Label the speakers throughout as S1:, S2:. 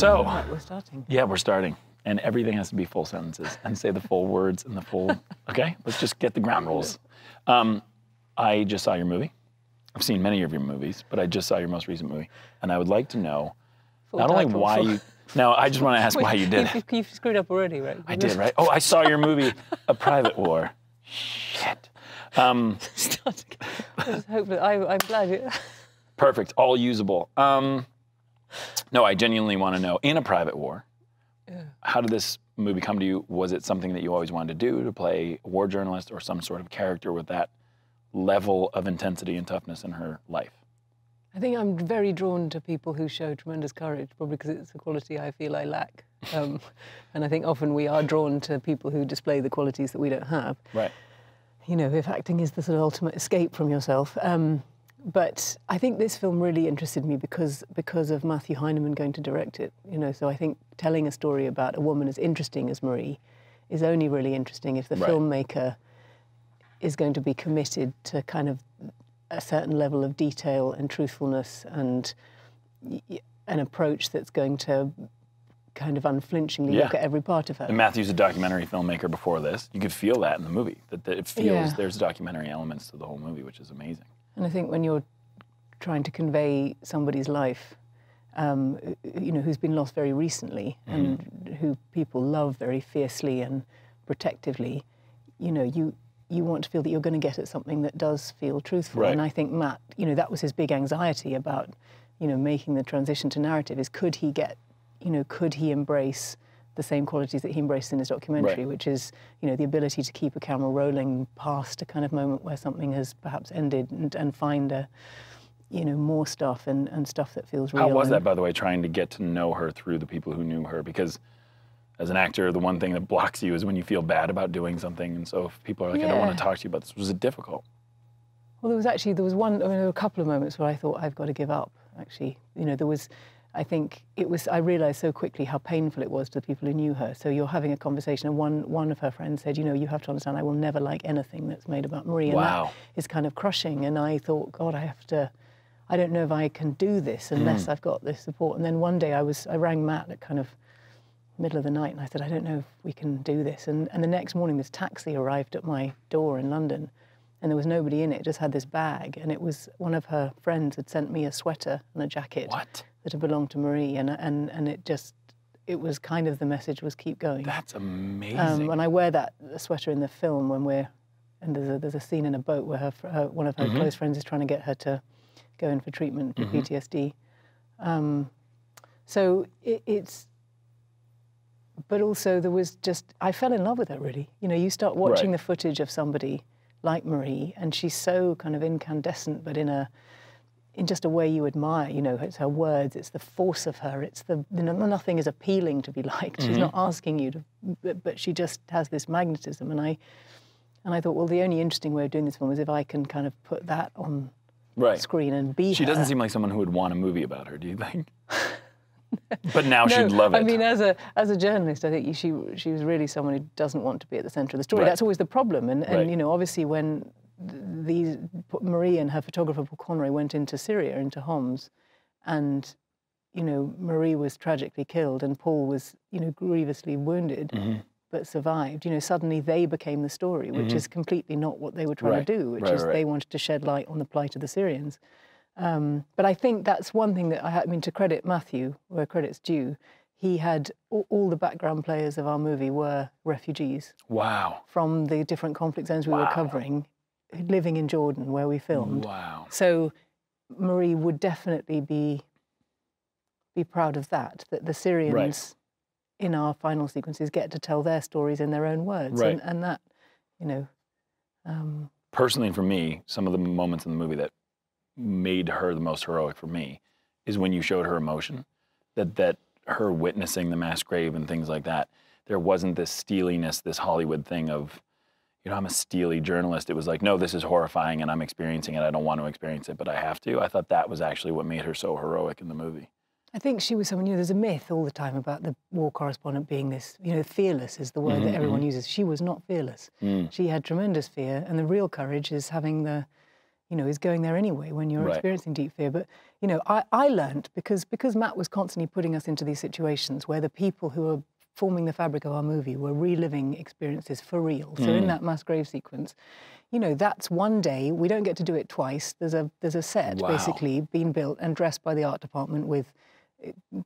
S1: So,
S2: Right, we're starting.
S1: yeah, we're starting. And everything has to be full sentences and say the full words and the full. Okay, let's just get the ground rules. Um, I just saw your movie. I've seen many of your movies, but I just saw your most recent movie. And I would like to know
S2: Full
S1: not only why
S2: full-
S1: you. No, I just want to ask why you did
S2: You've,
S1: it.
S2: you've screwed up already, right?
S1: I did, right? Oh, I saw your movie, A Private War. Shit. Um,
S2: Start again. I just hope that I, I'm glad. You,
S1: perfect, all usable. Um, no, I genuinely want to know in A Private War, how did this movie come to you? Was it something that you always wanted to do to play a war journalist or some sort of character with that level of intensity and toughness in her life?
S2: I think I'm very drawn to people who show tremendous courage, probably because it's a quality I feel I lack. Um, and I think often we are drawn to people who display the qualities that we don't have.
S1: Right.
S2: you know, if acting is the sort of ultimate escape from yourself. Um, but I think this film really interested me because because of Matthew Heineman going to direct it. You know, so I think telling a story about a woman as interesting as Marie is only really interesting if the
S1: Right.
S2: filmmaker is going to be committed to kind of a certain level of detail and truthfulness and an approach that's going to kind of unflinchingly
S1: Yeah.
S2: look at every part of her.
S1: And Matthew's a documentary filmmaker before this. You could feel that in the movie, that, that it feels
S2: Yeah.
S1: there's documentary elements to the whole movie, which is amazing.
S2: And I think when you're trying to convey somebody's life, um, you know, who's been lost very recently and who people love very fiercely and protectively, you know, you you want to feel that you're going to get at something that does feel truthful.
S1: Right.
S2: And I think Matt, you know, that was his big anxiety about, you know, making the transition to narrative is could he get, you know, could he embrace the same qualities that he embraced in his documentary,
S1: Right.
S2: which is, you know, the ability to keep a camera rolling past a kind of moment where something has perhaps ended and, and find a, you know, more stuff and, and stuff that feels real.
S1: How was that, by the way, trying to get to know her through the people who knew her? Because as an actor, the one thing that blocks you is when you feel bad about doing something. And so if people are like, I don't want to talk to you about this, was it difficult?
S2: Well, there was actually there was one. I mean, there were a couple of moments where I thought I've got to give up. Actually, you know, there was. I think it was. I realised so quickly how painful it was to the people who knew her. So you're having a conversation, and one one of her friends said, "You know, you have to understand, I will never like anything that's made about Marie." And
S1: Wow.
S2: that is kind of crushing. And I thought, God, I have to. I don't know if I can do this hmm. unless I've got this support. And then one day I was. I rang Matt at kind of middle of the night and I said, I don't know if we can do this. And, and the next morning, this taxi arrived at my door in London and there was nobody in it. Just had this bag. And it was one of her friends had sent me a sweater and a jacket
S1: What?
S2: that had belonged to Marie. And, and, and it just, it was kind of the message was keep going.
S1: That's amazing.
S2: Um, and I wear that sweater in the film when we're, and there's a, there's a scene in a boat where her, her, one of her
S1: Mm-hmm.
S2: close friends is trying to get her to go in for treatment for PTSD. Um, so it, it's, but also there was just, I fell in love with her really. You know, you start watching
S1: Right.
S2: the footage of somebody like Marie, and she's so kind of incandescent, but in a, in just a way you admire. You know, it's her words, it's the force of her, it's the you know, nothing is appealing to be liked. She's mm-hmm. not asking you to, but, but she just has this magnetism. And I, and I thought, well, the only interesting way of doing this film is if I can kind of put that on
S1: right.
S2: screen and be
S1: She
S2: her.
S1: doesn't seem like someone who would want a movie about her, do you think? but now
S2: No,
S1: she'd love it.
S2: I mean, as a as a journalist, I think she she was really someone who doesn't want to be at the centre of the story.
S1: Right.
S2: That's always the problem. And and
S1: Right.
S2: you know, obviously, when these Marie and her photographer Paul Conroy went into Syria, into Homs, and you know, Marie was tragically killed, and Paul was you know grievously wounded.
S1: Mm-hmm.
S2: But survived. You know, suddenly they became the story, which is completely not what they were trying
S1: Right.
S2: to do. Which is they wanted to shed light on the plight of the Syrians. Um, but I think that's one thing that I, I mean to credit Matthew, where credit's due. He had all, all the background players of our movie were refugees
S1: wow.
S2: from the different conflict zones we were covering, living in Jordan where we filmed.
S1: Wow.
S2: So Marie would definitely be be proud of that. That the Syrians in our final sequences get to tell their stories in their own words,
S1: Right.
S2: and, and that you know. Um,
S1: Personally, for me, some of the moments in the movie that made her the most heroic for me is when you showed her emotion. That that her witnessing the mass grave and things like that. There wasn't this steeliness, this Hollywood thing of, you know, I'm a steely journalist. It was like, no, this is horrifying and I'm experiencing it. I don't want to experience it, but I have to. I thought that was actually what made her so heroic in the movie.
S2: I think she was someone, you know, there's a myth all the time about the war correspondent being this, you know, fearless is the word
S1: Mm-hmm,
S2: that everyone uses. She was not fearless.
S1: Mm.
S2: She had tremendous fear, and the real courage is having the, you know, is going there anyway when you're
S1: Right.
S2: experiencing deep fear. But you know, I, I learned because because Matt was constantly putting us into these situations where the people who were forming the fabric of our movie were reliving experiences for real. So
S1: Mm.
S2: in that mass grave sequence, you know, that's one day. We don't get to do it twice. There's a there's a set
S1: Wow.
S2: basically being built and dressed by the art department with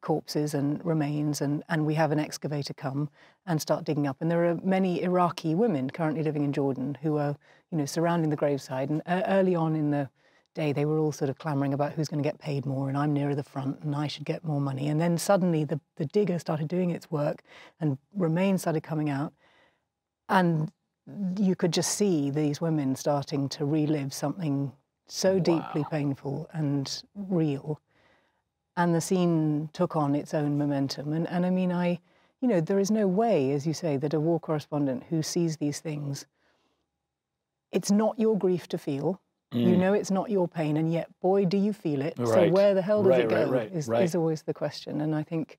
S2: corpses and remains, and, and we have an excavator come and start digging up. And there are many Iraqi women currently living in Jordan who are, you know, surrounding the graveside. And uh, early on in the day, they were all sort of clamoring about who's going to get paid more, and I'm nearer the front, and I should get more money. And then suddenly, the the digger started doing its work, and remains started coming out, and you could just see these women starting to relive something so deeply painful and real and the scene took on its own momentum. And, and I mean, I, you know, there is no way, as you say, that a war correspondent who sees these things, it's not your grief to feel. You
S1: Mm.
S2: know it's not your pain, and yet, boy, do you feel it. So where the hell does
S1: Right,
S2: it go?
S1: right, right,
S2: is,
S1: right.
S2: is always the question. And I think,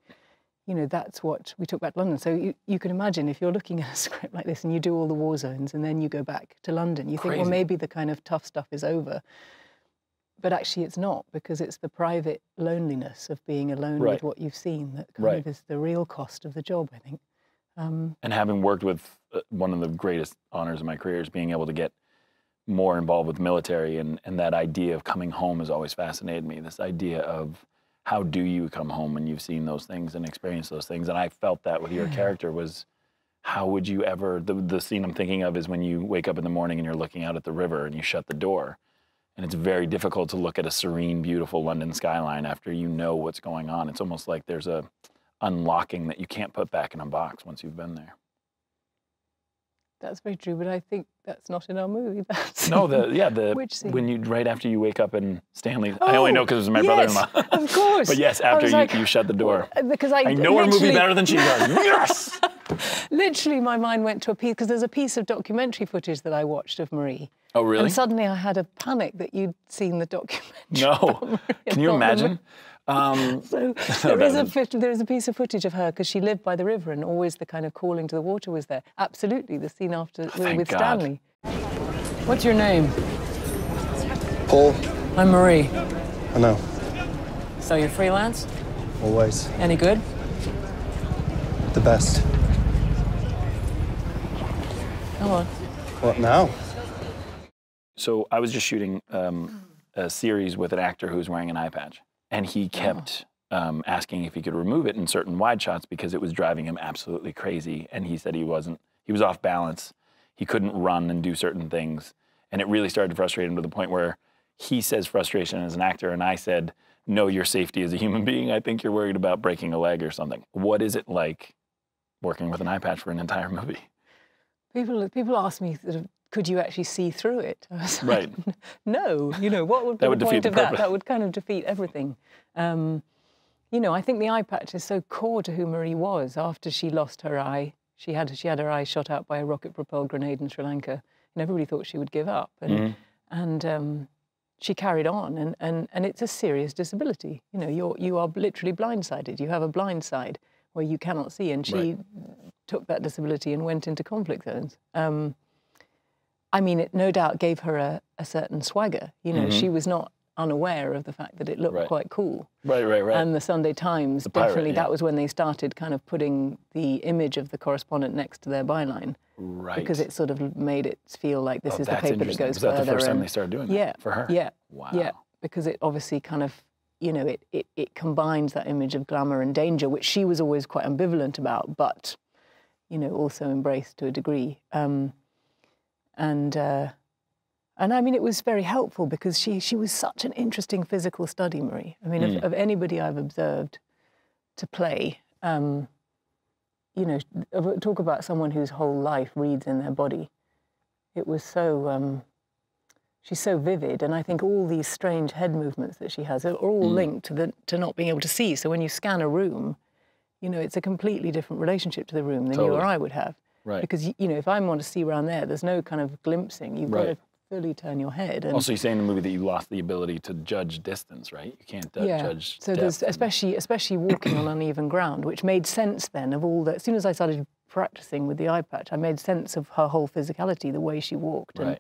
S2: you know, that's what we took back to London. So you, you can imagine if you're looking at a script like this and you do all the war zones and then you go back to London, you think, well, maybe the kind of tough stuff is over. But actually, it's not because it's the private loneliness of being alone
S1: Right.
S2: with what you've seen that kind
S1: Right.
S2: of is the real cost of the job, I think. Um,
S1: and having worked with uh, one of the greatest honors of my career is being able to get more involved with the military and, and that idea of coming home has always fascinated me this idea of how do you come home when you've seen those things and experienced those things and i felt that with your character was how would you ever the, the scene i'm thinking of is when you wake up in the morning and you're looking out at the river and you shut the door and it's very difficult to look at a serene beautiful london skyline after you know what's going on. It's almost like there's a unlocking that you can't put back in a box once you've been there
S2: that's very true, but I think that's not in our movie. That's
S1: No, the yeah the
S2: Which scene?
S1: when you right after you wake up in Stanley. I only know
S2: Oh,
S1: because it was my
S2: yes,
S1: brother-in-law.
S2: of course.
S1: but yes, after you,
S2: like,
S1: you shut the door.
S2: Because I,
S1: I know her movie better than she does. yes.
S2: Literally, my mind went to a piece because there's a piece of documentary footage that I watched of Marie.
S1: Oh really?
S2: And suddenly I had a panic that you'd seen the documentary.
S1: No. Can you imagine? Um,
S2: So there is a there is a piece of footage of her because she lived by the river and always the kind of calling to the water was there. Absolutely, the scene after with,
S1: Oh,
S2: with
S1: God.
S2: Stanley. What's your name?
S3: Paul,
S2: I'm Marie.
S3: I know,
S2: So you're freelance?
S3: always
S2: Any good?
S3: the best.
S2: Come on.
S3: What now?
S1: so I was just shooting um, a series with an actor who was wearing an eye patch, and he kept um, asking if he could remove it in certain wide shots because it was driving him absolutely crazy. And he said he wasn't. He was off balance. He couldn't run and do certain things, and it really started to frustrate him to the point where he says frustration as an actor, and I said, "No, your safety as a human being. I think you're worried about breaking a leg or something." What is it like working with an eye patch for an entire movie?
S2: People people ask me sort of, could you actually see through it? Like,
S1: Right.
S2: no, you know, what would be
S1: would
S2: the point
S1: the
S2: of that?
S1: purpose.
S2: That would kind of defeat everything. Um, you know, I think the eye patch is so core to who Marie was. After she lost her eye, she had she had her eye shot out by a rocket-propelled grenade in Sri Lanka, and everybody thought she would give up. And
S1: Mm-hmm.
S2: and um, she carried on, and, and and it's a serious disability. You know, you're you are literally blindsided. You have a blind side where you cannot see, and she
S1: Right.
S2: took that disability and went into conflict zones. Um, I mean, it no doubt gave her a, a certain swagger. You know, she was not unaware of the fact that it looked.
S1: Right.
S2: quite cool.
S1: Right, right, right.
S2: And the Sunday Times,
S1: pirate,
S2: definitely,
S1: yeah.
S2: that was when they started kind of putting the image of the correspondent next to their byline
S1: right.
S2: because it sort of made it feel like this
S1: Oh,
S2: is the paper that goes
S1: Was that the
S2: further.
S1: first time they started doing that
S2: yeah,
S1: for her?
S2: Yeah,
S1: Wow.
S2: yeah, because it obviously kind of, you know, it, it, it combines that image of glamour and danger, which she was always quite ambivalent about, but, you know, also embraced to a degree. Um, and uh, and I mean, it was very helpful because she she was such an interesting physical study, Marie. I mean,
S1: Hmm.
S2: of, of anybody I've observed to play, um, you know, talk about someone whose whole life reads in their body. It was so. Um, she's so vivid, and I think all these strange head movements that she has are all
S1: Hmm.
S2: linked to the to not being able to see. So when you scan a room, you know, it's a completely different relationship to the room than you or I would have.
S1: Right.
S2: Because you know, if I want to see around there, there's no kind of glimpsing. You've got to fully turn your head. And
S1: Also, you say in the movie that you lost the ability to judge distance, right? You can't uh, judge.
S2: So there's
S1: and-
S2: especially especially walking on uneven ground, which made sense then of all that. As soon as I started practicing with the eye patch, I made sense of her whole physicality, the way she walked, and
S1: Right.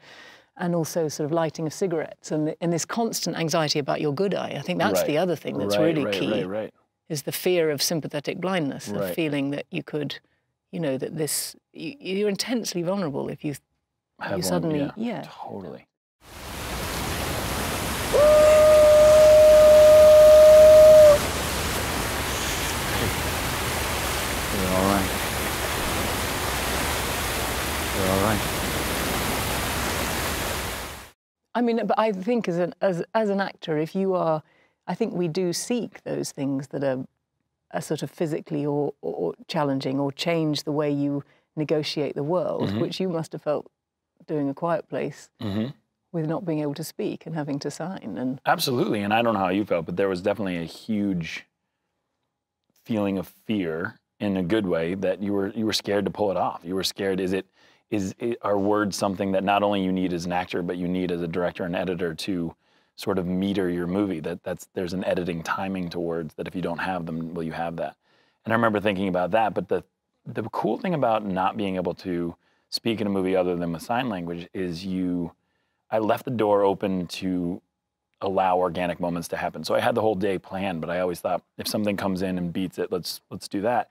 S2: and also sort of lighting of cigarettes and, the, and this constant anxiety about your good eye. I think that's
S1: Right.
S2: the other thing that's
S1: right,
S2: really
S1: right,
S2: key
S1: Right, right.
S2: is the fear of sympathetic blindness, the
S1: Right.
S2: feeling that you could, you know, that this you, you're intensely vulnerable if you
S1: Have
S2: you
S1: one,
S2: suddenly
S1: yeah,
S2: yeah.
S1: Totally. You're all right. You're all right.
S2: I mean, but I think as an as as an actor, if you are, I think we do seek those things that are, are sort of physically or, or challenging or change the way you negotiate the world,
S1: Mm-hmm.
S2: which you must have felt doing a quiet place
S1: Mhm.
S2: with not being able to speak and having to sign and
S1: Absolutely, and I don't know how you felt, but there was definitely a huge feeling of fear in a good way that you were you were scared to pull it off. You were scared. Is it is it, are words something that not only you need as an actor, but you need as a director and editor to sort of meter your movie? That that's there's an editing timing to words that if you don't have them, will you have that? And I remember thinking about that. But the the cool thing about not being able to speak in a movie other than with sign language is you. I left the door open to allow organic moments to happen. So I had the whole day planned, but I always thought if something comes in and beats it, let's let's do that.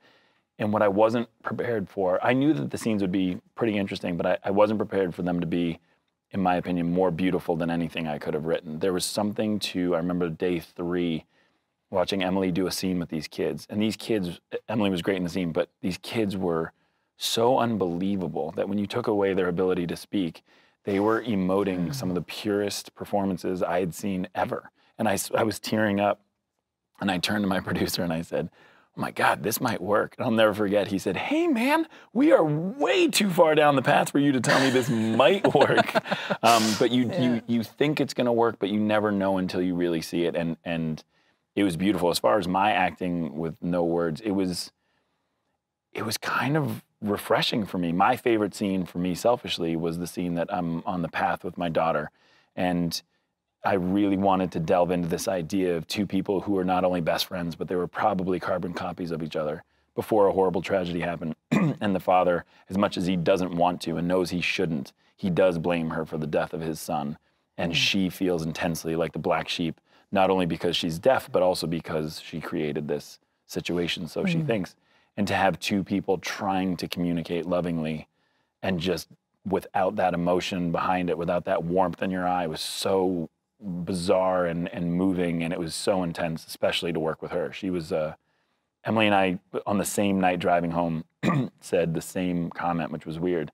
S1: And what I wasn't prepared for, I knew that the scenes would be pretty interesting, but I, I wasn't prepared for them to be, in my opinion, more beautiful than anything I could have written. There was something to, I remember day three, watching Emily do a scene with these kids. And these kids, Emily was great in the scene, but these kids were so unbelievable that when you took away their ability to speak, they were emoting mm. some of the purest performances I had seen ever. And I, I was tearing up and I turned to my producer and I said, my God, this might work. And I'll never forget, he said, Hey man, we are way too far down the path for you to tell me this might work. um, but you, you, you think it's gonna work, but you never know until you really see it. And, and it was beautiful. As far as my acting with no words, it was, it was kind of refreshing for me. My favorite scene for me, selfishly, was the scene that I'm on the path with my daughter. And I really wanted to delve into this idea of two people who were not only best friends, but they were probably carbon copies of each other before a horrible tragedy happened. and the father, as much as he doesn't want to and knows he shouldn't, he does blame her for the death of his son. And hmm. she feels intensely like the black sheep, not only because she's deaf, but also because she created this situation, so she hmm. thinks. And to have two people trying to communicate lovingly and just without that emotion behind it, without that warmth in your eye, was so bizarre and, and moving. And it was so intense, especially to work with her. She was, uh, Emily and I, on the same night driving home, said the same comment, which was weird.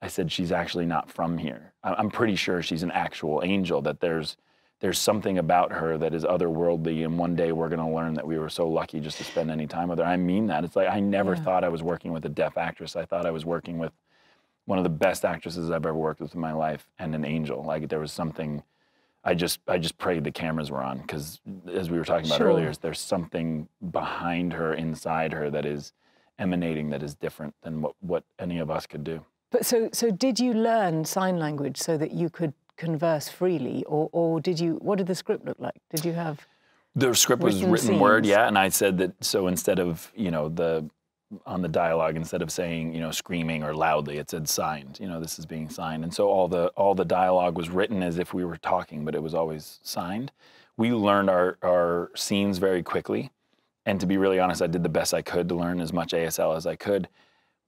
S1: I said, she's actually not from here. I'm pretty sure she's an actual angel, that there's, there's something about her that is otherworldly. And one day we're going to learn that we were so lucky just to spend any time with her. I mean that. It's like, I never thought I was working with a deaf actress. I thought I was working with one of the best actresses I've ever worked with in my life and an angel. Like there was something, I just, I just prayed the cameras were on because as we were talking about
S2: Sure.
S1: earlier, there's something behind her, inside her that is emanating that is different than what, what any of us could do.
S2: But so, so did you learn sign language so that you could converse freely, or, or did you? What did the script look like? Did you have?
S1: The script was
S2: Written
S1: written word, yeah, and I said that. So instead of you know the on the dialogue, instead of saying you know screaming or loudly, it said signed. You know this is being signed, and so all the all the dialogue was written as if we were talking, but it was always signed. We learned our our scenes very quickly, and to be really honest, I did the best I could to learn as much ASL as I could.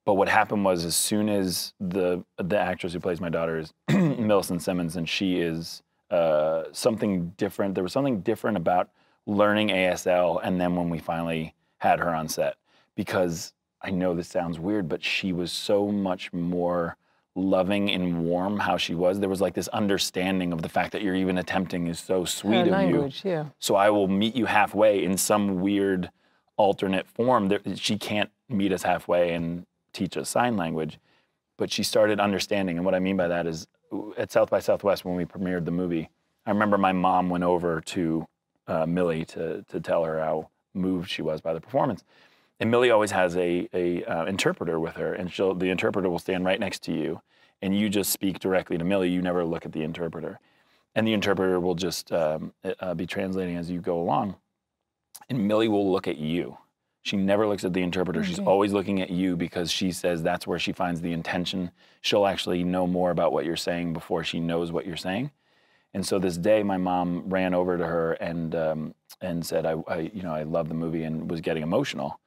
S1: But what happened was, as soon as the the actress who plays my daughter is Millicent Simmonds, and she is uh, something different. There was something different about learning ASL, and then when we finally had her on set, because I know this sounds weird, but she was so much more loving and warm how she was. There was like this understanding of the fact that you're even attempting is so sweet
S2: Her
S1: of you.
S2: language, yeah.
S1: So I will meet you halfway in some weird alternate form. There, she can't meet us halfway and teach us sign language, but she started understanding. And what I mean by that is at South by Southwest when we premiered the movie, I remember my mom went over to uh, Millie to, to tell her how moved she was by the performance. And Millie always has a, a uh, interpreter with her, and she'll, the interpreter will stand right next to you, and you just speak directly to Millie. You never look at the interpreter, and the interpreter will just um, uh, be translating as you go along. And Millie will look at you, She never looks at the interpreter. She's always looking at you because she says that's where she finds the intention. She'll actually know more about what you're saying before she knows what you're saying. And so this day, my mom ran over to her and um, and said, I, I, you know, I love the movie and was getting emotional.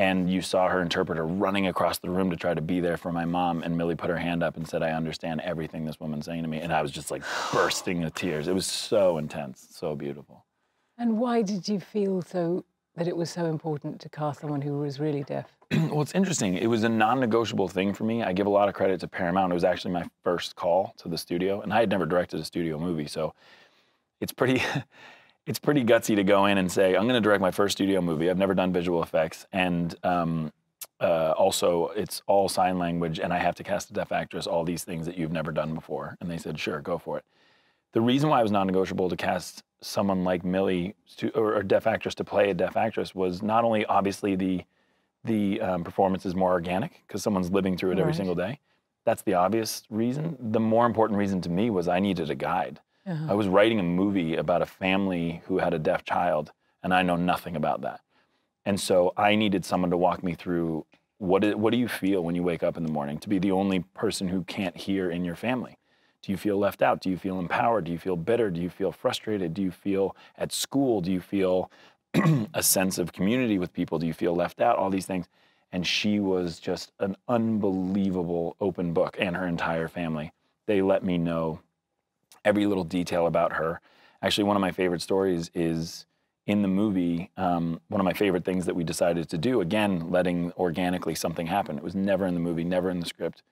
S1: And you saw her interpreter running across the room to try to be there for my mom. And Millie put her hand up and said, I understand everything this woman's saying to me. And I was just like bursting with tears. It was so intense, so beautiful.
S2: And why did you feel so that it was so important to cast someone who was really deaf?
S1: well, it's interesting. It was a non-negotiable thing for me. I give a lot of credit to Paramount. It was actually my first call to the studio, and I had never directed a studio movie, so it's pretty. It's pretty gutsy to go in and say, "I'm going to direct my first studio movie." I've never done visual effects, and um, uh, also it's all sign language, and I have to cast a deaf actress. All these things that you've never done before, and they said, "Sure, go for it." The reason why it was non-negotiable to cast someone like Millie to, or a deaf actress to play a deaf actress was not only obviously the the um, performance is more organic because someone's living through it every single day. That's the obvious reason. The more important reason to me was I needed a guide. Uh-huh. I was writing a movie about a family who had a deaf child, and I know nothing about that. And so I needed someone to walk me through what, is, what do you feel when you wake up in the morning to be the only person who can't hear in your family? Do you feel left out? Do you feel empowered? Do you feel bitter? Do you feel frustrated? Do you feel at school? Do you feel a sense of community with people? Do you feel left out? All these things. And she was just an unbelievable open book and her entire family. They let me know every little detail about her. Actually, one of my favorite stories is in the movie. Um, one of my favorite things that we decided to do, again, letting organically something happen. It was never in the movie, never in the script.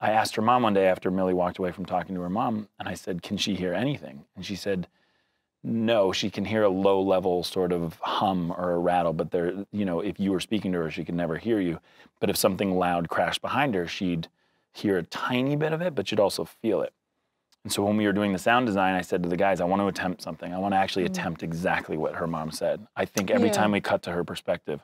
S1: I asked her mom one day after Millie walked away from talking to her mom, and I said, Can she hear anything? And she said, No, she can hear a low level sort of hum or a rattle, but there, you know, if you were speaking to her, she could never hear you. But if something loud crashed behind her, she'd hear a tiny bit of it, but she'd also feel it. And so when we were doing the sound design, I said to the guys, I want to attempt something. I want to actually mm. attempt exactly what her mom said. I think every
S2: Yeah.
S1: time we cut to her perspective,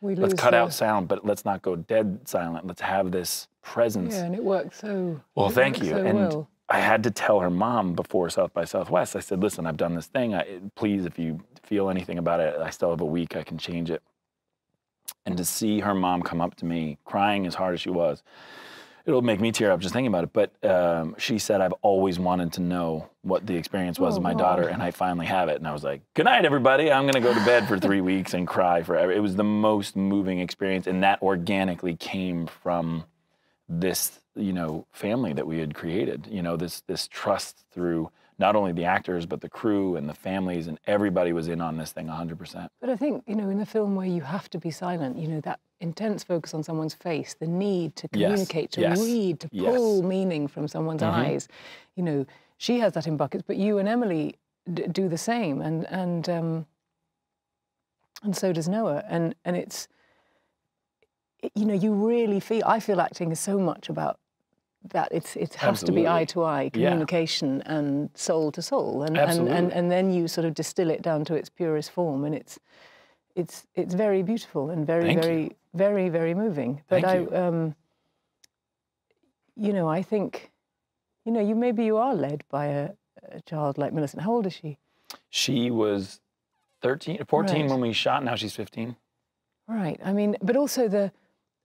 S2: We
S1: let's cut out sound, but let's not go dead silent. Let's have this presence.
S2: Yeah, and it worked so.
S1: Well, thank you.
S2: So
S1: and
S2: well.
S1: I had to tell her mom before South by Southwest. I said, "Listen, I've done this thing. I, please, if you feel anything about it, I still have a week. I can change it." And to see her mom come up to me, crying as hard as she was, it'll make me tear up just thinking about it. But um, she said, "I've always wanted to know what the experience was
S2: Oh,
S1: of my daughter, and I finally have it." And I was like, "Good night, everybody. I'm going to go to bed for three weeks and cry forever." It was the most moving experience, and that organically came from this you know family that we had created you know this this trust through not only the actors but the crew and the families and everybody was in on this thing 100%
S2: But I think, you know, in a film where you have to be silent, you know, that intense focus on someone's face, the need to
S1: Yes,
S2: communicate, to
S1: yes,
S2: read, to
S1: yes.
S2: Pull meaning from someone's eyes, you know, she has that in buckets, but you and Emily d- do the same. And, and, um, and so does Noah. And, and it's, it- you know, you really feel, I feel acting is so much about that it's it has to be eye to eye
S1: Yeah.
S2: communication and soul to soul and, and and and then you sort of distill it down to its purest form and it's it's it's very beautiful and very
S1: Thank you.
S2: Very very moving but
S1: Thank
S2: i
S1: you.
S2: um you know i think you know you maybe you are led by a, a child like millicent how old is she
S1: she was 13 14
S2: Right.
S1: when we shot now she's 15
S2: Right. I mean, but also the,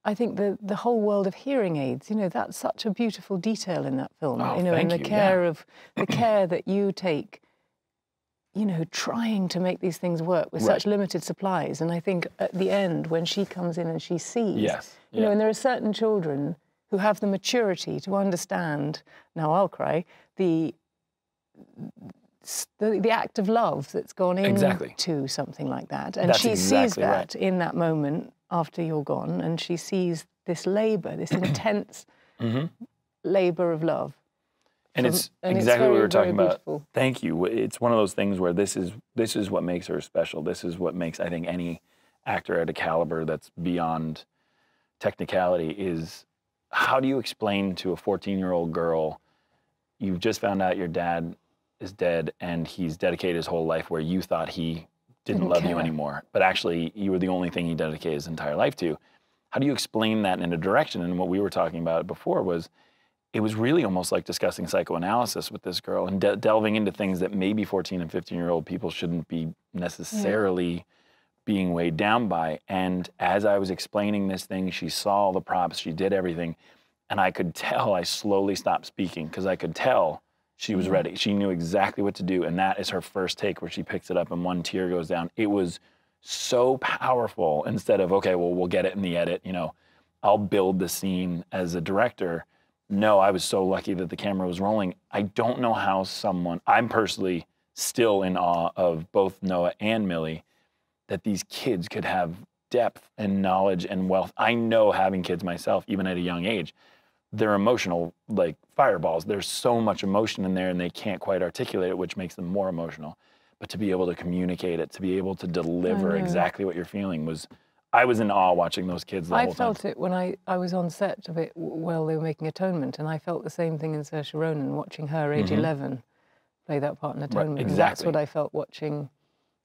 S2: I think the the whole world of hearing aids. You know, that's such a beautiful detail in that film.
S1: Oh,
S2: you know, and the
S1: you, yeah.
S2: care of the care that you take. You know, trying to make these things work with such limited supplies. And I think at the end, when she comes in and she sees,
S1: yes
S2: you know, and there are certain children who have the maturity to understand. Now I'll cry the. The, the act of love that's gone into
S1: Exactly.
S2: something like that, and
S1: That's
S2: she sees
S1: exactly right.
S2: that in that moment after you're gone, and she sees this labour, this intense
S1: Mhm.
S2: labour of love.
S1: And it's
S2: and it's
S1: exactly what we were talking about.
S2: beautiful.
S1: thank you. It's one of those things where this is this is what makes her special. This is what makes i think any actor at a caliber that's beyond technicality is how do you explain to a 14 year old girl you've just found out your dad is dead and he's dedicated his whole life where you thought he didn't,
S2: Didn't
S1: love you anymore but actually you were the only thing he dedicated his entire life to? How do you explain that in a direction? And what we were talking about before was it was really almost like discussing psychoanalysis with this girl and de- delving into things that maybe 14 and 15 year old people shouldn't be necessarily being weighed down by. And as I was explaining this thing, she saw all the props, she did everything. And I could tell I slowly stopped speaking because I could tell she was mm-hmm. ready. She knew exactly what to do. And that is her first take where she picks it up and one tear goes down. It was so powerful instead of, okay, well, we'll get it in the edit, you know, I'll build the scene as a director. No, I was so lucky that the camera was rolling. I don't know how someone, I'm personally still in awe of both Noah and Millie that these kids could have depth and knowledge and wealth. I know having kids myself, even at a young age, they're emotional like fireballs. There's so much emotion in there and they can't quite articulate it, which makes them more emotional. But to be able to communicate it, to be able to deliver exactly what you're feeling was, I was in awe watching those kids the
S2: I
S1: whole
S2: felt
S1: time.
S2: it when I, I was on set of it w- while they were making Atonement, and I felt the same thing in Saoirse Ronan, watching her, age mm-hmm. 11, play that part in Atonement. That's
S1: exactly.
S2: what I felt watching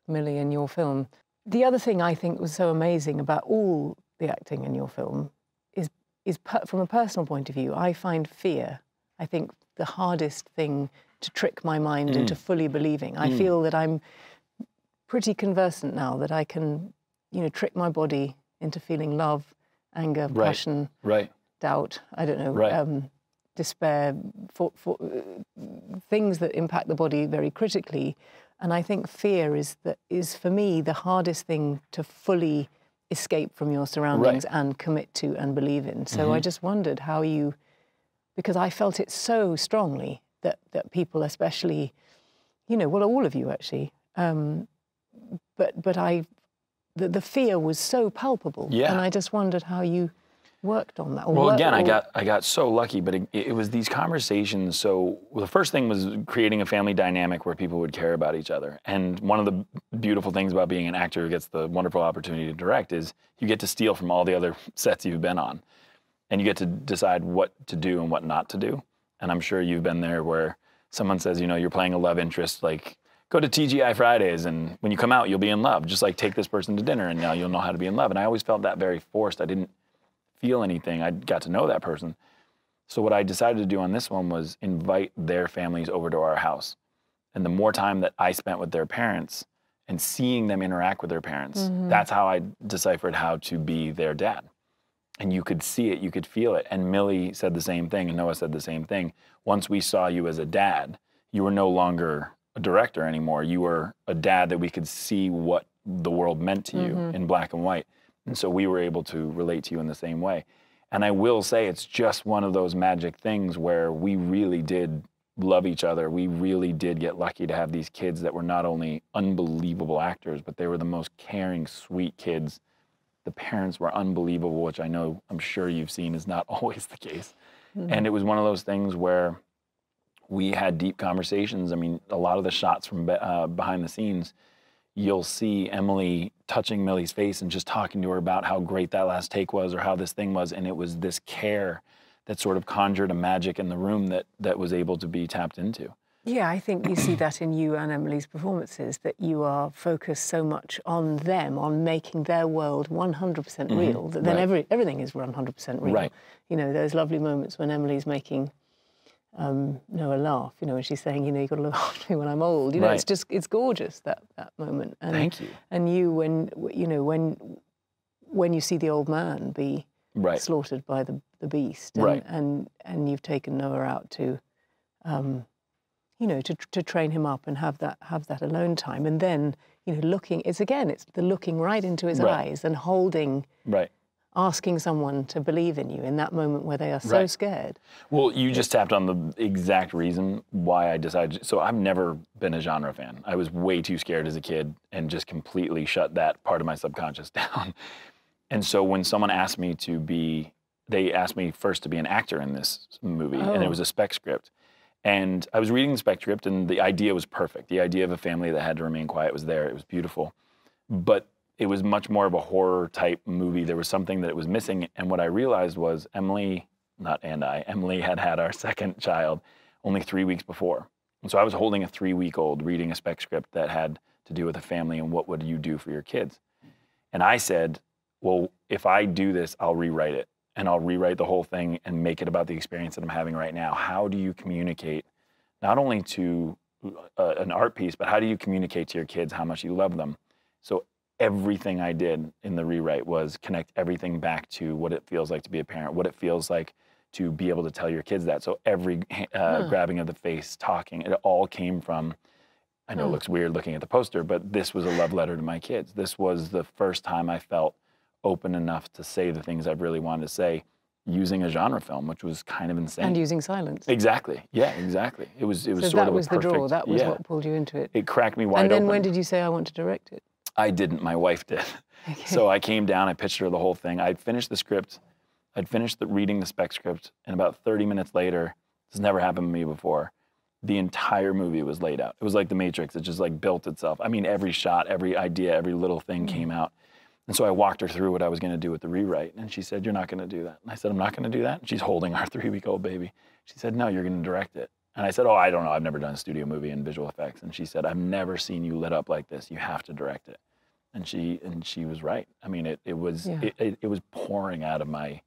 S2: Millie in your film. The other thing I think was so amazing about all the acting in your film is, is per, from a personal point of view, I find fear, I think, the hardest thing to trick my mind into mm. fully believing. I mm. feel that I'm pretty conversant now that I can, you know, trick my body into feeling love, anger,
S1: Right.
S2: passion,
S1: Right.
S2: doubt. I don't know,
S1: Right.
S2: um, despair, for, for, uh, things that impact the body very critically. And I think fear is that is for me the hardest thing to fully escape from your surroundings and commit to and believe in. So
S1: Mm-hmm.
S2: I just wondered how you, because I felt it so strongly that that people, especially, you know, well, all of you actually, um, but but I, the, the fear was so palpable,
S1: Yeah.
S2: and I just wondered how you worked on that. or
S1: Well, again, I got I got so lucky, but it, it was these conversations. So well, the first thing was creating a family dynamic where people would care about each other. And one of the beautiful things about being an actor who gets the wonderful opportunity to direct is you get to steal from all the other sets you've been on, and you get to decide what to do and what not to do. And I'm sure you've been there where someone says, you know, you're playing a love interest, like go to TGI Fridays, and when you come out, you'll be in love. Just like take this person to dinner, and now you'll know how to be in love. And I always felt that very forced. I didn't feel anything. I got to know that person. So what I decided to do on this one was invite their families over to our house. And the more time that I spent with their parents and seeing them interact with their parents, mm-hmm. that's how I deciphered how to be their dad. And you could see it, you could feel it. And Millie said the same thing, and Noah said the same thing. Once we saw you as a dad, you were no longer a director anymore. You were a dad that we could see what the world meant to you mm-hmm. in black and white. And so we were able to relate to you in the same way. And I will say it's just one of those magic things where we really did love each other. We really did get lucky to have these kids that were not only unbelievable actors, but they were the most caring, sweet kids. The parents were unbelievable, which I know, I'm sure you've seen is not always the case. Mm-hmm. And it was one of those things where we had deep conversations. I mean, a lot of the shots from be- uh, behind the scenes, you'll see Emily touching Millie's face and just talking to her about how great that last take was or how this thing was. And it was this care that sort of conjured a magic in the room that, that was able to be tapped into.
S2: Yeah, I think you see that in you and Emily's performances that you are focused so much on them, on making their world 100% real, that then
S1: Right.
S2: every, everything is 100% real.
S1: Right.
S2: You know, those lovely moments when Emily's making um, Noah laugh, you know, when she's saying, you know, you've got to look after me when I'm old. You know, it's just, it's gorgeous, that, that moment. And,
S1: Thank you.
S2: And you, when, you know, when, when you see the old man be
S1: Right.
S2: slaughtered by the, the beast and,
S1: Right.
S2: and and you've taken Noah out to um, you know to, to train him up and have that have that alone time and then you know looking it's again it's the looking right into his
S1: Right.
S2: eyes and holding
S1: Right.
S2: Asking someone to believe in you in that moment where they are so
S1: Right.
S2: scared
S1: Well, you just tapped on the exact reason why I decided. So I've never been a genre fan. I was way too scared as a kid and just completely shut that part of my subconscious down. And so when someone asked me to be, they asked me first to be an actor in this movie, and it
S2: Oh.
S1: was a spec script. And I was reading the spec script, and the idea was perfect. The idea of a family that had to remain quiet was there. It was beautiful. But it was much more of a horror type movie. There was something that it was missing. And what I realized was Emily, not and I, Emily had had our second child only three weeks before. And so I was holding a three week old reading a spec script that had to do with a family and what would you do for your kids. And I said, well, if I do this, I'll rewrite it and I'll rewrite the whole thing and make it about the experience that I'm having right now. How do you communicate not only to uh, an art piece, but how do you communicate to your kids how much you love them? So everything I did in the rewrite was connect everything back to what it feels like to be a parent, what it feels like to be able to tell your kids that. So every uh, grabbing of the face, talking, it all came from. I know it looks weird looking at the poster, but this was a love letter to my kids. This was the first time I felt open enough to say the things I really wanted to say using a genre film, which was kind of insane.
S2: And using silence.
S1: exactly. Yeah, exactly. It was it was
S2: So
S1: sort
S2: that
S1: of
S2: was the draw. That was
S1: yeah.
S2: what pulled you into it.
S1: it cracked me wide open.
S2: and then
S1: open.
S2: when did you say I want to direct it?
S1: I didn't. My wife did. So I came down. I pitched her the whole thing. I'd finished the script. I'd finished the, reading the spec script, and about 30 minutes later, this has never happened to me before. The entire movie was laid out. It was like The Matrix. It just like built itself. I mean, every shot, every idea, every little thing mm-hmm. came out. And so I walked her through what I was going to do with the rewrite, and she said, "You're not going to do that." And I said, "I'm not going to do that." And she's holding our three-week-old baby. She said, "No, you're going to direct it." And I said, "Oh, I don't know. I've never done a studio movie in visual effects." And she said, "I've never seen you lit up like this. You have to direct it." And she and she was right. I mean, it it was
S2: Yeah.
S1: it, it, it was pouring out of my,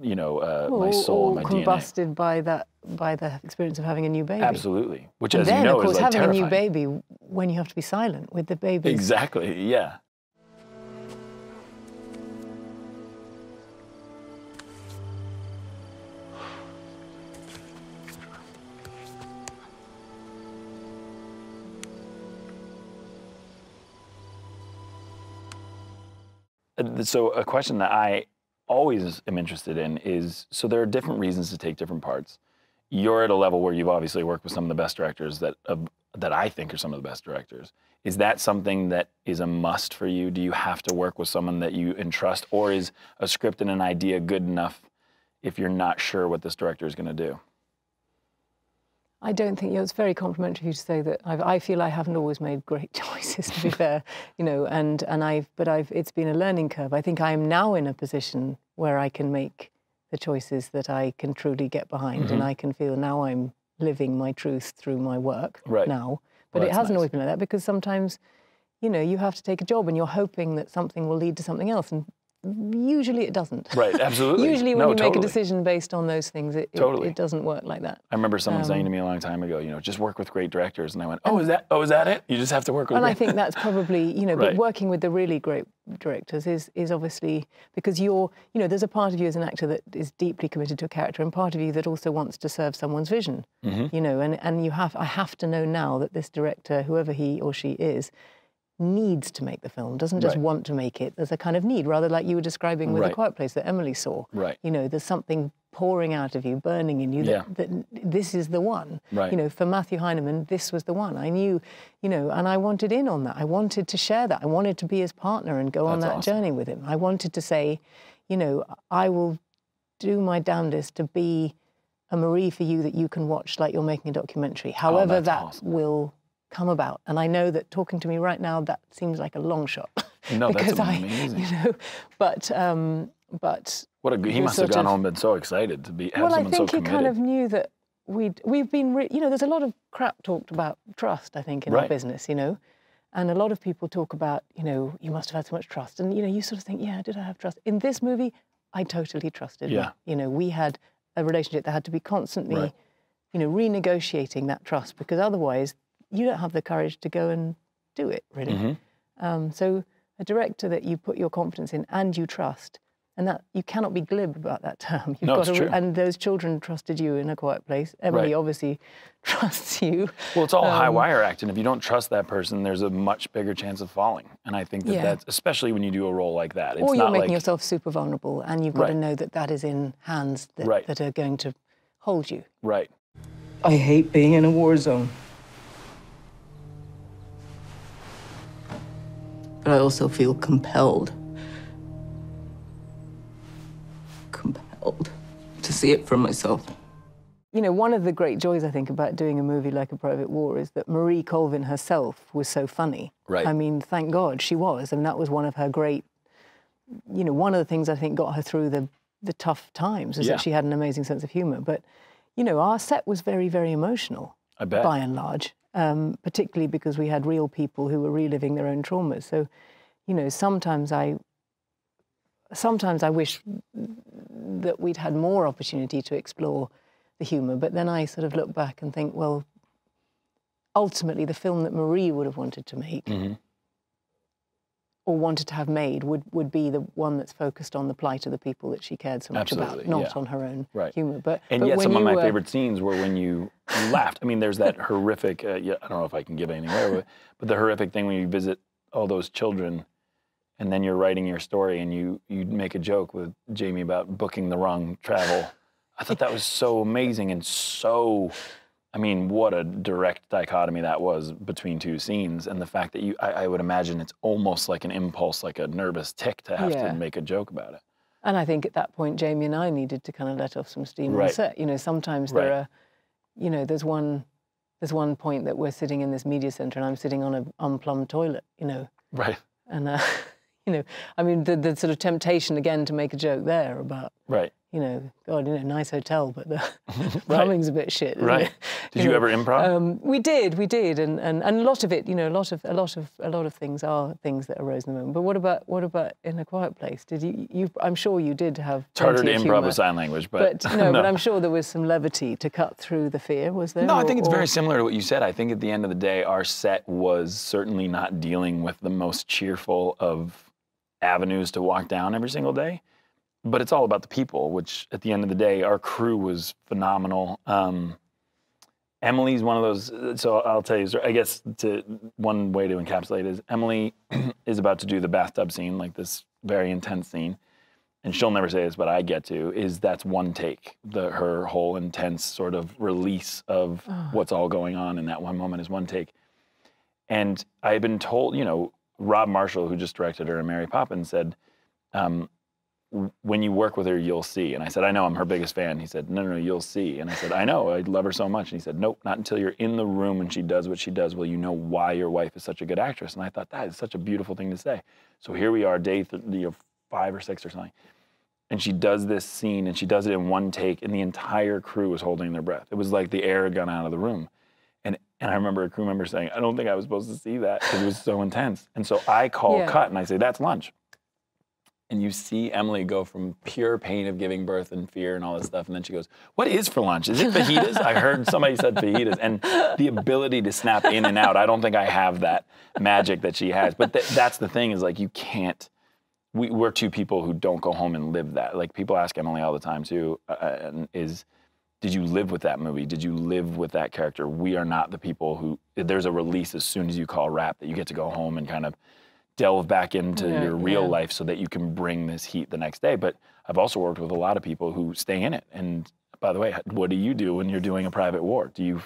S1: you know, uh, my soul,
S2: all
S1: my DNA.
S2: by that by the experience of having a new baby.
S1: Absolutely, which,
S2: And
S1: as
S2: then,
S1: you know,
S2: of course,
S1: is like
S2: having a new baby when you have to be silent with the baby.
S1: Exactly. Yeah. Uh, so a question that I always am interested in is so there are different reasons to take different parts. You're at a level where you've obviously worked with some of the best directors that of, that I think are some of the best directors. Is that something that is a must for you? Do you have to work with someone that you entrust, or is a script and an idea good enough if you're not sure what this director is going to do?
S2: I don't think you know, it's very complimentary of you to say that. I've, I feel I haven't always made great choices, to be fair, you know, and and I've but I've it's been a learning curve. I think I am now in a position where I can make the choices that I can truly get behind,
S1: Mm-hmm.
S2: and I can feel now I'm living my truth through my work
S1: Right.
S2: now. But
S1: Well,
S2: it hasn't
S1: nice.
S2: always been like that because sometimes, you know, you have to take a job and you're hoping that something will lead to something else, and usually it doesn't.
S1: Right, absolutely.
S2: usually, when
S1: No,
S2: you make a decision based on those things, it, it-
S1: Totally.
S2: it doesn't work like that.
S1: I remember someone saying to
S2: Um,
S1: me a long time ago, you know, just work with great directors, and I went, oh, is that oh, is that it? You just have to work with.
S2: and I think that's probably you know,
S1: Right.
S2: but working with the really great directors is is obviously because you're you know there's a part of you as an actor that is deeply committed to a character, and part of you that also wants to serve someone's vision.
S1: Mm-hmm.
S2: You know, and and you have I have to know now that this director, whoever he or she is. Needs to make the film, doesn't just
S1: Right.
S2: want to make it. There's a kind of need, rather like you were describing with
S1: Right.
S2: the Quiet Place that Emily saw.
S1: Right.
S2: You know, there's something pouring out of you, burning in you. That,
S1: Yeah.
S2: that this is the one.
S1: Right.
S2: You know, for Matthew Heineman, this was the one. I knew, you know, and I wanted in on that. I wanted to share that. I wanted to be his partner and go on that
S1: awesome.
S2: journey with him. I wanted to say, you know, I will do my damnedest to be a Marie for you that you can watch like you're making a documentary. Oh, However,
S1: Oh,
S2: that
S1: awesome.
S2: will come about. And I know that talking to me right now, that seems like a long shot.
S1: No, that's
S2: because I,
S1: amazing.
S2: you know, but um, but
S1: What a, he must have gone
S2: of-
S1: home and been so excited to be have
S2: well, I think he kind of knew that we'd we've been re- you know there's a lot of crap talked about trust I think in our business you know, and a lot of people talk about you know you must have had so much trust and you know you sort of think yeah did I have trust in this movie I totally trusted
S1: Yeah.
S2: Matt. you know we had a relationship that had to be constantly
S1: Right.
S2: you know renegotiating that trust because otherwise you don't have the courage to go and do it really
S1: Mhm.
S2: um, so a director that you put your confidence in and you trust, and that you cannot be glib about that term. You've
S1: No,
S2: got
S1: it's
S2: to,
S1: true.
S2: And those children trusted you in a quiet place. Emily
S1: Right.
S2: obviously trusts you.
S1: Well, it's all high
S2: Um,
S1: wire act, and if you don't trust that person, there's a much bigger chance of falling. And I think that
S2: Yeah.
S1: that's especially when you do a role like that. It's
S2: or you're
S1: not
S2: making
S1: like
S2: yourself super vulnerable, and you've got to know that that is in hands that,
S1: Right.
S2: that are going to hold you.
S1: right.
S4: I hate being in a war zone. But I also feel compelled. Compelled to see it for myself.
S2: You know, one of the great joys I think about doing a movie like A Private War is that Marie Colvin herself was so funny.
S1: Right.
S2: I mean, thank God she was. I mean, that was one of her great, you know, one of the things I think got her through the, the tough times is
S1: Yeah.
S2: that she had an amazing sense of humor. But, you know, our set was very, very emotional
S1: I bet.
S2: by and large, um, particularly because we had real people who were reliving their own traumas. So, you know, sometimes I, sometimes I wish that we'd had more opportunity to explore the humour. But then I sort of look back and think, well, ultimately, the film that Marie would have wanted to make
S1: Mhm.
S2: Or wanted to have made would, would be the one that's focused on the plight of the people that she cared so much about, not
S1: yeah.
S2: on her own
S1: Right.
S2: humor. But
S1: And
S2: but
S1: yet, some of my
S2: were-
S1: favorite scenes were when you, laughed. I mean, there's that horrific. Uh, yeah, I don't know if I can give anything away, but, but the horrific thing when you visit all those children, and then you're writing your story, and you you make a joke with Jamie about booking the wrong travel. I thought that was so amazing and so. I mean, what a direct dichotomy that was between two scenes, and the fact that you, I, I would imagine it's almost like an impulse, like a nervous tic to have
S2: Yeah.
S1: to make a joke about it.
S2: And I think at that point, Jamie and I needed to kind of let off some steam on
S1: Right.
S2: set. You know, sometimes
S1: Right.
S2: there are, you know, there's one, there's one point that we're sitting in this media center and I'm sitting on a unplumbed toilet. You know,
S1: Right.
S2: and uh, you know, I mean, the, the sort of temptation again to make a joke there about,
S1: Right.
S2: You know, God, you know, nice hotel, but the plumbing's a bit shit.
S1: Right. Did you,
S2: know,
S1: ever improv?
S2: Um, we did, we did, and, and, and a lot of it, you know, a lot of a lot of a lot of things are things that arose in the moment. But what about what about in a quiet place? Did you? You, I'm sure you did have.
S1: It's harder to
S2: plenty of
S1: improv
S2: humour.
S1: with sign language, but,
S2: But no, but I'm sure there was some levity to cut through the fear. Was there?
S1: No, I think it's
S2: or-
S1: very similar to what you said. I think at the end of the day, our set was certainly not dealing with the most cheerful of avenues to walk down every single day. But it's all about the people, which at the end of the day, our crew was phenomenal. Um, Emily's one of those. So I'll tell you. I guess to one way to encapsulate is Emily is about to do the bathtub scene, like this very intense scene, and she'll never say this, but I get to. Is that's one take. The her whole intense sort of release of what's all going on in that one moment is one take. And I've been told, you know, Rob Marshall, who just directed her in Mary Poppins, said, um, when you work with her, you'll see. And I said, I know, I'm her biggest fan. He said, no, no, no, you'll see. And I said, I know, I love her so much. And he said, nope, not until you're in the room and she does what she does will you know why your wife is such a good actress. And I thought, that is such a beautiful thing to say. So here we are, day th- you know, five or six or something. And she does this scene and she does it in one take, and the entire crew was holding their breath. It was like the air had gone out of the room. And, and I remember a crew member saying, I don't think I was supposed to see that because it was so intense. And so I call
S2: Yeah.
S1: cut and I say, that's lunch. And you see Emily go from pure pain of giving birth and fear and all this stuff. And then she goes, What is for lunch? Is it fajitas? I heard somebody said fajitas. And the ability to snap in and out, I don't think I have that magic that she has. But th- that's the thing is like, you can't we, we're two people who don't go home and live that. Like people ask Emily all the time too, uh, and is, did you live with that movie? Did you live with that character? We are not the people who. There's a release as soon as you call wrap that you get to go home and kind of delve back into
S2: Yeah,
S1: your real
S2: yeah.
S1: life so that you can bring this heat the next day. But I've also worked with a lot of people who stay in it. And by the way, what do you do when you're doing a private war? Do you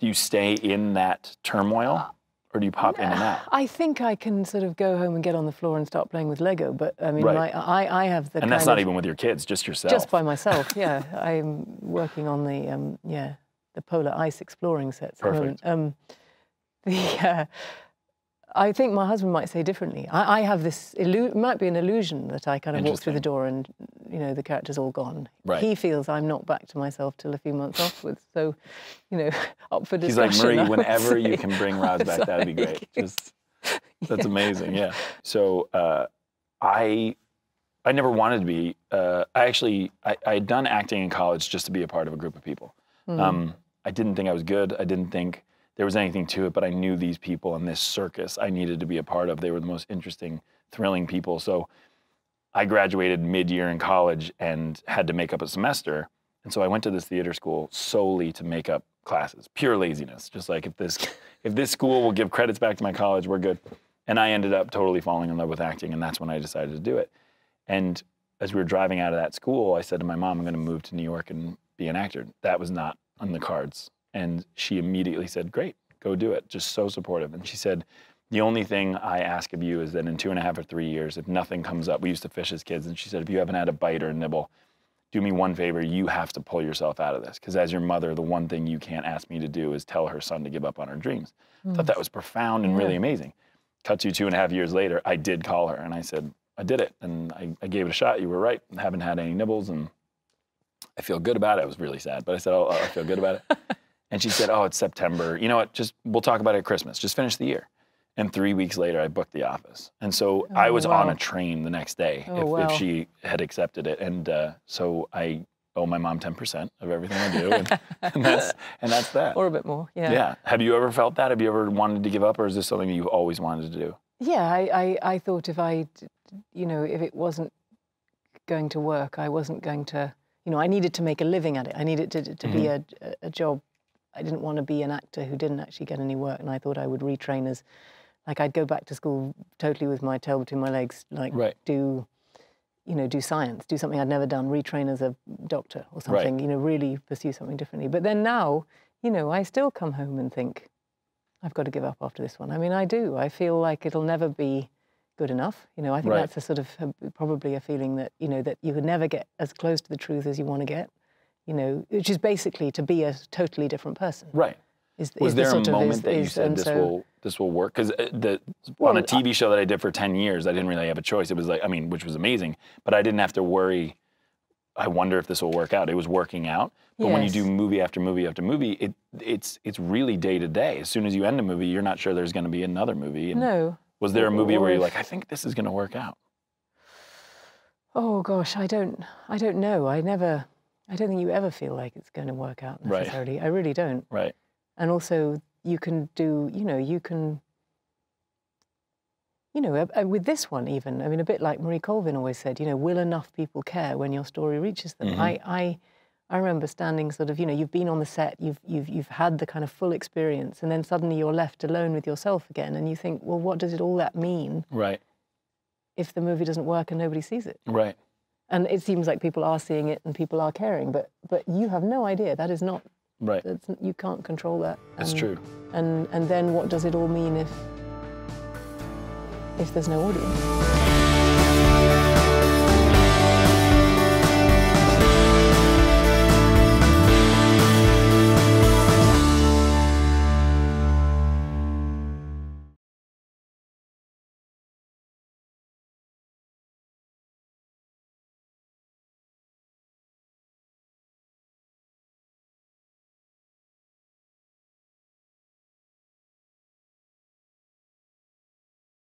S1: do you stay in that turmoil, or do you pop in and out?
S2: I think I can sort of go home and get on the floor and start playing with Lego. But I mean,
S1: Right.
S2: my, I, I have the
S1: And that's not
S2: of-
S1: even with your kids, just yourself.
S2: just by myself. Yeah, I'm working on the um, yeah the polar ice exploring sets at the moment.
S1: Perfect.
S2: Um, the uh, I think my husband might say differently. I, I have this illu- might be an illusion that I kind of walk through the door and you know the character's all gone.
S1: Right.
S2: He feels I'm not back to myself till a few months afterwards. So, you know, up for discussion.
S1: He's like, Marie, whenever you can bring Roz back, that'd be great. Just that's amazing. Yeah. So uh, I I never wanted to be. Uh, I actually I, I had done acting in college just to be a part of a group of people.
S2: Hmm.
S1: Um, I didn't think I was good. I didn't think there was anything to it, but I knew these people and this circus I needed to be a part of. They were the most interesting, thrilling people. So I graduated mid-year in college and had to make up a semester. And so I went to this theater school solely to make up classes. Pure laziness. Just like if this if this school will give credits back to my college, we're good. And I ended up totally falling in love with acting, and that's when I decided to do it. And as we were driving out of that school, I said to my mom, I'm going to move to New York and be an actor. That was not on the cards. And she immediately said, Great, go do it. Just so supportive. And she said, The only thing I ask of you is that in two and a half or three years, if nothing comes up, we used to fish as kids. And she said, If you haven't had a bite or a nibble, do me one favor. You have to pull yourself out of this. Because as your mother, the one thing you can't ask me to do is tell her son to give up on her dreams. I thought that mm. was profound and really amazing. Cut to two and a half years later, I did call her and I said, I did it. And I, I gave it a shot. You were right. I haven't had any nibbles and I feel good about it. I was really sad, but I said, Oh, oh I feel good about it. and she said, Oh, it's September. You know what? Just we'll talk about it at Christmas. Just finish the year. And three weeks later, I booked the office. And so I
S2: Oh,
S1: was on a train the next day
S2: Oh,
S1: if,
S2: wow.
S1: if she had accepted it. And uh, so I owe my mom 10% of everything I do. And, and, that's, and that's that.
S2: or a bit more. Yeah.
S1: yeah. Have you ever felt that? Have you ever wanted to give up, or is this something that you've always wanted to do?
S2: Yeah, I, I, I thought if I, you know, if it wasn't going to work, I wasn't going to, you know, I needed to make a living at it. I needed to, to be a, a- a job. I didn't want to be an actor who didn't actually get any work. And I thought I would retrain as, like, I'd go back to school totally with my tail between my legs, like,
S1: Right.
S2: do, you know, do science, do something I'd never done, retrain as a doctor or something, you know, really pursue something differently. But then now, you know, I still come home and think, I've got to give up after this one. I mean, I do. I feel like it'll never be good enough. You know, I think
S1: Right.
S2: that's a sort of a, probably a feeling that you know that you could never get as close to the truth as you want to get. You know, which is basically to be a totally different person.
S1: Right.
S2: Is,
S1: Was
S2: is the
S1: there a
S2: sort of-
S1: moment
S2: is-
S1: that you said this
S2: so-
S1: will this will work? Because uh, the on a TV show that I did for ten years, I didn't really have a choice. It was like I mean, which was amazing, but I didn't have to worry. I wonder if this will work out. It was working out. But when you do movie after movie after movie, it it's it's really day to day. As soon as you end a movie, you're not sure there's going to be another movie. And
S2: No.
S1: Was there a movie where you're like, I think this is going to work out?
S2: Oh gosh, I don't. I don't know. I never. I don't think you ever feel like it's going to work out
S1: Right.
S2: necessarily. I really don't.
S1: Right.
S2: and also you can do you know you can you know uh, with this one even i mean a bit like marie colvin always said you know will enough people care when your story reaches them I, I i remember standing sort of you know you've been on the set you've you've you've had the kind of full experience and then suddenly you're left alone with yourself again and you think well what does it all that mean
S1: Right.
S2: if the movie doesn't work and nobody sees it
S1: Right.
S2: And it seems like people are seeing it and people are caring but but you have no idea that is not
S1: Right.
S2: that's, you can't control that
S1: That's
S2: And-
S1: true.
S2: and and then what does it all mean if if there's no audience